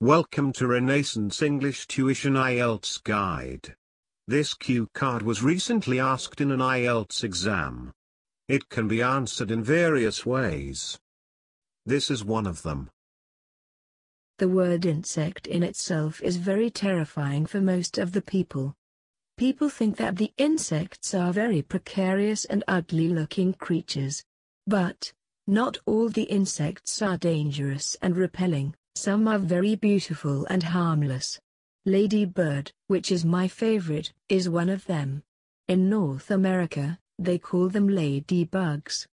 Welcome to Renaissance English Tuition IELTS Guide. This cue card was recently asked in an IELTS exam. It can be answered in various ways. This is one of them. The word insect in itself is very terrifying for most of the people. People think that the insects are very precarious and ugly looking creatures. But, not all the insects are dangerous and repelling. Some are very beautiful and harmless. Ladybird, which is my favorite, is one of them. In North America, they call them ladybugs.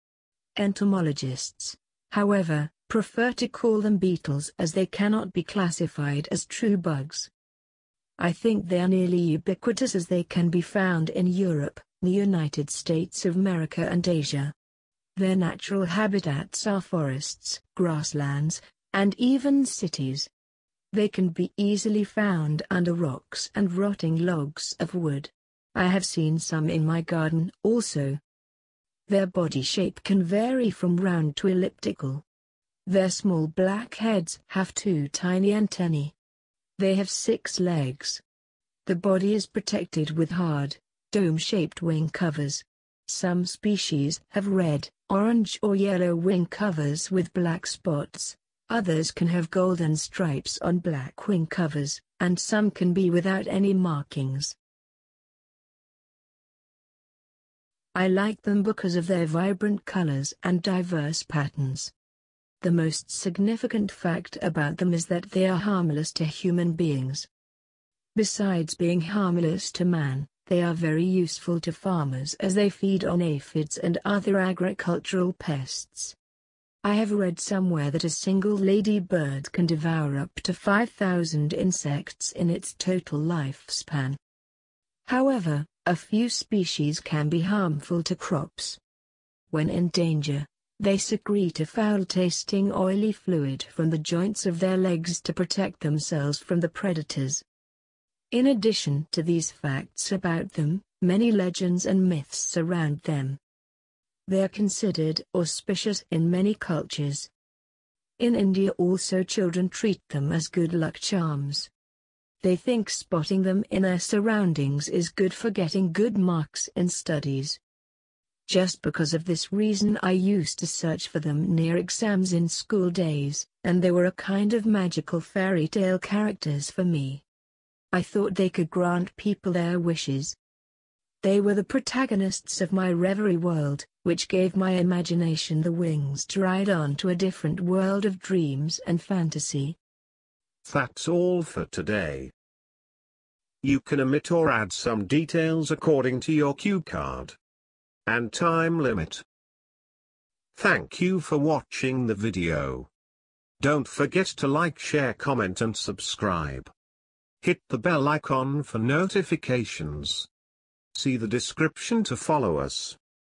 Entomologists, however, prefer to call them beetles as they cannot be classified as true bugs. I think they are nearly ubiquitous as they can be found in Europe, the United States of America and Asia. Their natural habitats are forests, grasslands, and even cities. They can be easily found under rocks and rotting logs of wood. I have seen some in my garden also. Their body shape can vary from round to elliptical. Their small black heads have two tiny antennae. They have six legs. The body is protected with hard, dome-shaped wing covers. Some species have red, orange or yellow wing covers with black spots. Others can have golden stripes on black wing covers, and some can be without any markings. I like them because of their vibrant colors and diverse patterns. The most significant fact about them is that they are harmless to human beings. Besides being harmless to man, they are very useful to farmers as they feed on aphids and other agricultural pests. I have read somewhere that a single ladybird can devour up to 5,000 insects in its total lifespan. However, a few species can be harmful to crops. When in danger, they secrete a foul-tasting oily fluid from the joints of their legs to protect themselves from the predators. In addition to these facts about them, many legends and myths surround them. They are considered auspicious in many cultures. In India also children treat them as good luck charms. They think spotting them in their surroundings is good for getting good marks in studies. Just because of this reason I used to search for them near exams in school days, and they were a kind of magical fairy tale characters for me. I thought they could grant people their wishes, they were the protagonists of my reverie world, which gave my imagination the wings to ride on to a different world of dreams and fantasy. That's all for today. You can omit or add some details according to your cue card. And time limit. Thank you for watching the video. Don't forget to like share comment and subscribe. Hit the bell icon for notifications. See the description to follow us.